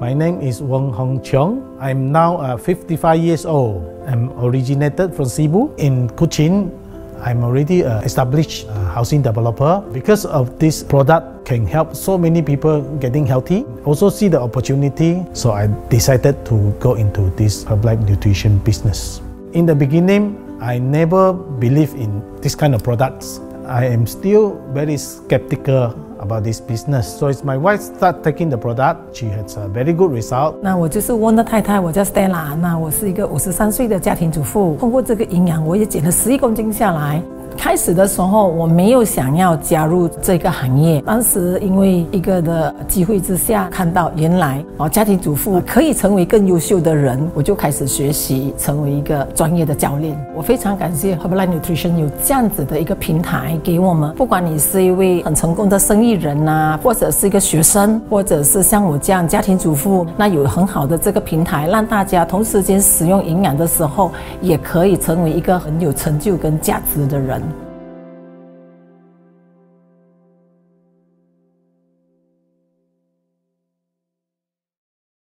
My name is Wong Hong Cheong. I'm now uh, 55 years old. I'm originated from Cebu in Kuching. I'm already an established uh, housing developer. Because of this product can help so many people getting healthy. Also see the opportunity, so I decided to go into this Herbalife nutrition business. In the beginning, I never believe in this kind of products. I am still very skeptical about this business. So it's my wife start taking the product. She has a very good result. 那我就是温的太太，我叫 Stella。那我是一个五十三岁的家庭主妇。通过这个营养，我也减了十一公斤下来。开始的时候我没有想要加入这个行业，当时因为一个的机会之下，看到原来哦家庭主妇可以成为更优秀的人，我就开始学习成为一个专业的教练。我非常感谢 Herbalife Nutrition 有这样子的一个平台给我们，不管你是一位很成功的生意人呐，或者是一个学生，或者是像我这样家庭主妇，那有很好的这个平台，让大家同时间使用营养的时候，也可以成为一个很有成就跟价值的人。